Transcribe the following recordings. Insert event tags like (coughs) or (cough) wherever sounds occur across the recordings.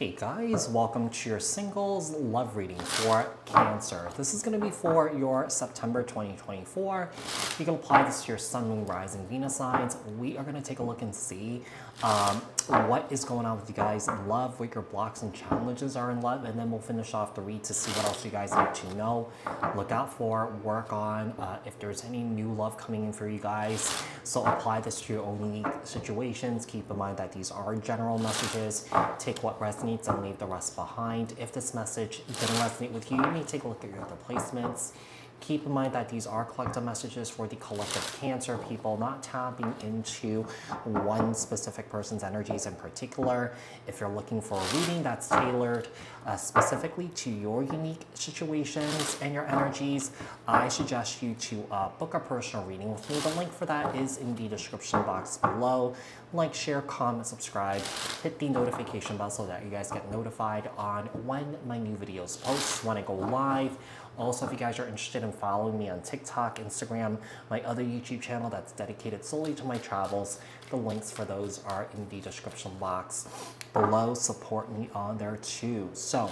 Hey guys, welcome to your singles love reading for Cancer. This is going to be for your September 2024. You can apply this to your Sun, Moon, Rising, Venus signs. We are going to take a look and see um, what is going on with you guys in love, what your blocks and challenges are in love, and then we'll finish off the read to see what else you guys need to know, look out for, work on, uh, if there's any new love coming in for you guys. So apply this to your own unique situations. Keep in mind that these are general messages. Take what resonates and leave the rest behind. If this message didn't resonate with you, you may take a look at your other placements. Keep in mind that these are collective messages for the collective cancer people, not tapping into one specific person's energies in particular. If you're looking for a reading that's tailored uh, specifically to your unique situations and your energies, I suggest you to uh, book a personal reading with me. The link for that is in the description box below. Like, share, comment, subscribe, hit the notification bell so that you guys get notified on when my new videos post, when I go live. Also, if you guys are interested in following me on TikTok, Instagram, my other YouTube channel that's dedicated solely to my travels, the links for those are in the description box below. Support me on there too. So,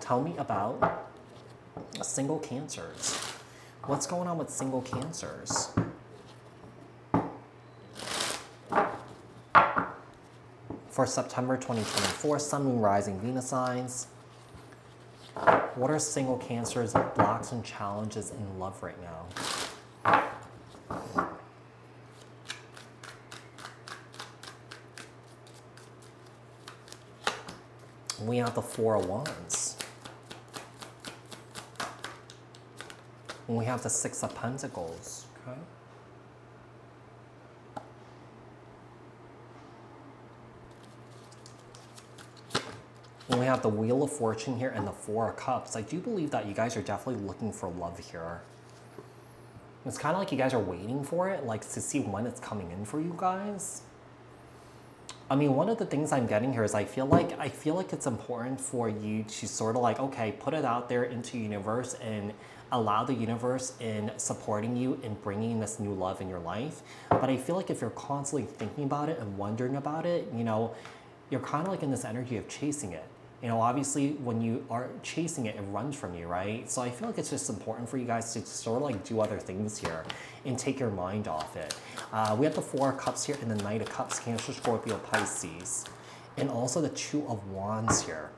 tell me about single cancers. What's going on with single cancers? For September 2024, Sun, Moon, Rising, Venus signs. What are single cancers, blocks, and challenges in love right now? We have the Four of Wands. And we have the Six of Pentacles. Okay. We have the Wheel of Fortune here and the Four of Cups. I do believe that you guys are definitely looking for love here. It's kind of like you guys are waiting for it, like to see when it's coming in for you guys. I mean, one of the things I'm getting here is I feel like I feel like it's important for you to sort of like, okay, put it out there into universe and allow the universe in supporting you in bringing this new love in your life. But I feel like if you're constantly thinking about it and wondering about it, you know, you're kind of like in this energy of chasing it. You know, obviously when you are chasing it, it runs from you, right? So I feel like it's just important for you guys to sort of like do other things here and take your mind off it. Uh, we have the Four of Cups here and the Knight of Cups, Cancer, Scorpio, Pisces. And also the Two of Wands here.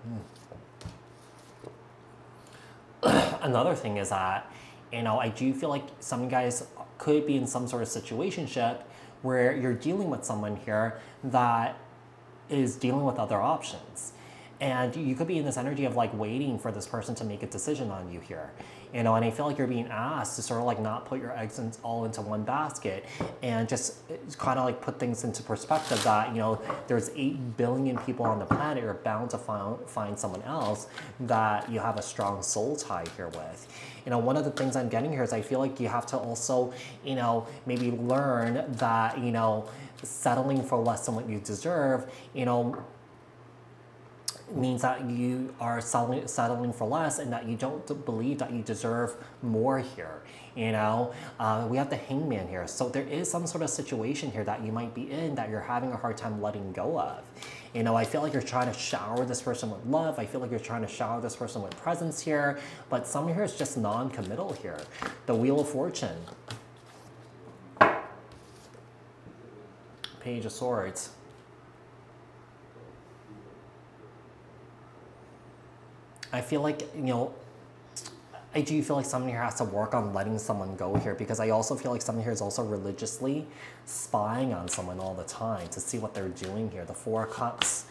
Hmm. (clears throat) Another thing is that, you know, I do feel like some guys could be in some sort of situationship where you're dealing with someone here that is dealing with other options. And you could be in this energy of like waiting for this person to make a decision on you here. You know, and I feel like you're being asked to sort of like not put your eggs in, all into one basket and just eh, kind of like put things into perspective that, you know, there's 8 billion people on the planet, you're bound to find, find someone else that you have a strong soul tie here with. You know, one of the things I'm getting here is I feel like you have to also, you know, maybe learn that, you know, settling for less than what you deserve, you know, means that you are settling, settling for less and that you don't believe that you deserve more here. You know, uh, we have the hangman here. So there is some sort of situation here that you might be in that you're having a hard time letting go of. You know, I feel like you're trying to shower this person with love. I feel like you're trying to shower this person with presence here. But some here is just non-committal here. The Wheel of Fortune. Page of Swords. I feel like, you know, I do feel like someone here has to work on letting someone go here because I also feel like someone here is also religiously spying on someone all the time to see what they're doing here. The Four of Cups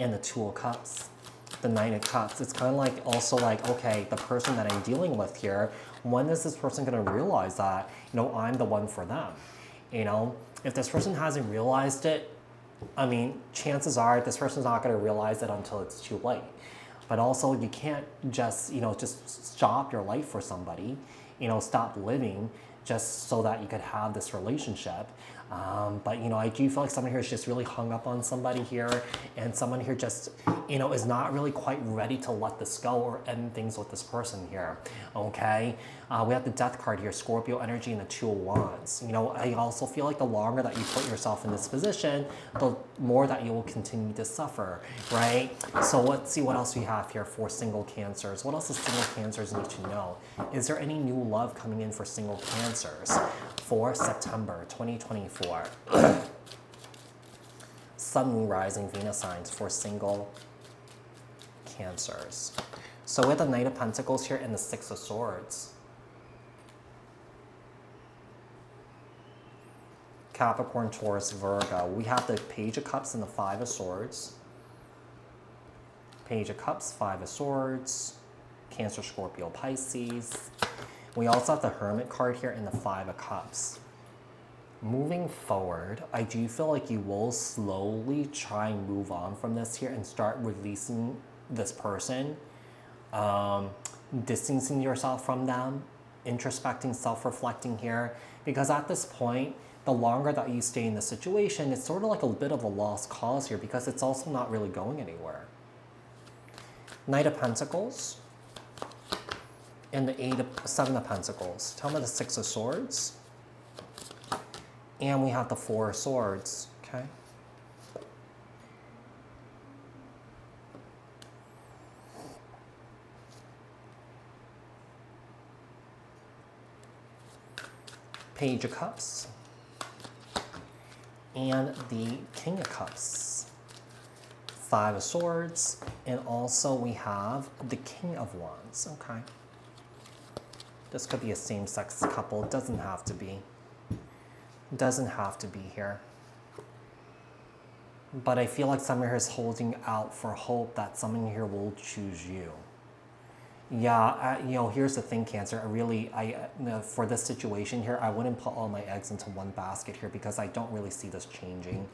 and the Two of Cups, the Nine of Cups. It's kind of like also like, okay, the person that I'm dealing with here, when is this person going to realize that, you know, I'm the one for them? You know, if this person hasn't realized it, I mean, chances are this person's not going to realize it until it's too late. But also, you can't just, you know, just stop your life for somebody, you know, stop living just so that you could have this relationship. Um, but you know, I do feel like someone here is just really hung up on somebody here, and someone here just, you know, is not really quite ready to let this go or end things with this person here. Okay, uh, we have the Death card here, Scorpio energy, and the Two of Wands. You know, I also feel like the longer that you put yourself in this position, the more that you will continue to suffer, right? So let's see what else we have here for single cancers. What else does single cancers need to know? Is there any new love coming in for single cancers for September 2024? (coughs) Sun, Moon, Rising, Venus signs for single cancers. So have the Knight of Pentacles here and the Six of Swords. Capricorn, Taurus, Virgo. We have the Page of Cups and the Five of Swords. Page of Cups, Five of Swords, Cancer, Scorpio, Pisces. We also have the Hermit card here and the Five of Cups. Moving forward, I do feel like you will slowly try and move on from this here and start releasing this person, um, distancing yourself from them, introspecting, self-reflecting here, because at this point, the longer that you stay in the situation, it's sort of like a bit of a lost cause here because it's also not really going anywhere. Knight of Pentacles and the Eight of, Seven of Pentacles. Tell me the Six of Swords. And we have the Four of Swords, okay? Page of Cups and the King of Cups. Five of Swords, and also we have the King of Wands, okay. This could be a same-sex couple, doesn't have to be. Doesn't have to be here. But I feel like someone here is holding out for hope that someone here will choose you. Yeah, uh, you know, here's the thing, Cancer. I really, I uh, for this situation here, I wouldn't put all my eggs into one basket here because I don't really see this changing.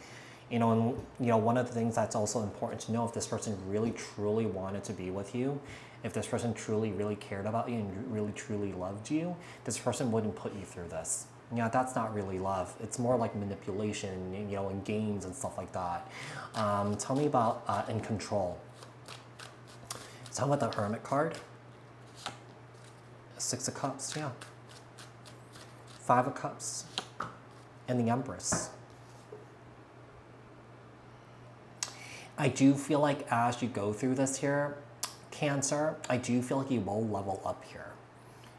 You know, and you know, one of the things that's also important to know if this person really truly wanted to be with you, if this person truly really cared about you and really truly loved you, this person wouldn't put you through this. Yeah, that's not really love. It's more like manipulation, you know, and games and stuff like that. Um, tell me about uh, in control. Tell me about the Hermit card. Six of Cups, yeah. Five of Cups. And the Empress. I do feel like as you go through this here, Cancer, I do feel like you will level up here.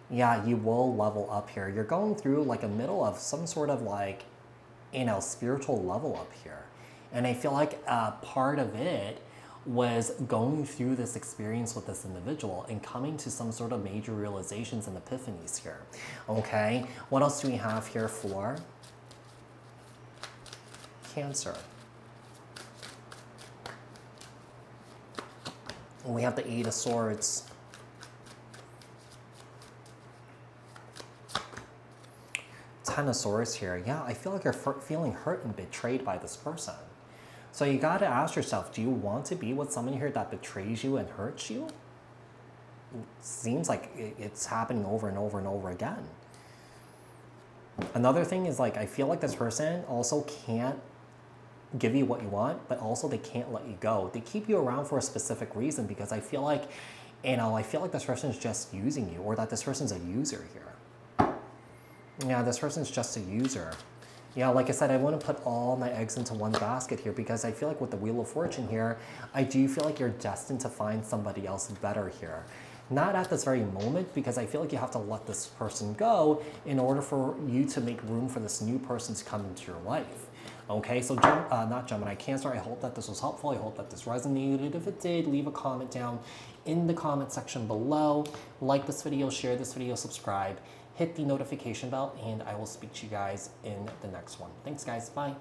Yeah, you will level up here. You're going through like a middle of some sort of like, you know, spiritual level up here. And I feel like uh, part of it was going through this experience with this individual and coming to some sort of major realizations and epiphanies here. Okay, what else do we have here for Cancer? We have the Eight of Swords. Ten of Swords here. Yeah, I feel like you're feeling hurt and betrayed by this person. So you got to ask yourself, do you want to be with someone here that betrays you and hurts you? It seems like it's happening over and over and over again. Another thing is like, I feel like this person also can't give you what you want, but also they can't let you go. They keep you around for a specific reason because I feel like, you know, I feel like this person is just using you or that this person's a user here. Yeah, this person's just a user. Yeah, like I said, I want to put all my eggs into one basket here because I feel like with the Wheel of Fortune here, I do feel like you're destined to find somebody else better here. Not at this very moment because I feel like you have to let this person go in order for you to make room for this new person to come into your life. Okay, so uh, not Gemini, Cancer, I hope that this was helpful. I hope that this resonated. If it did, leave a comment down in the comment section below. Like this video, share this video, subscribe hit the notification bell, and I will speak to you guys in the next one. Thanks, guys. Bye.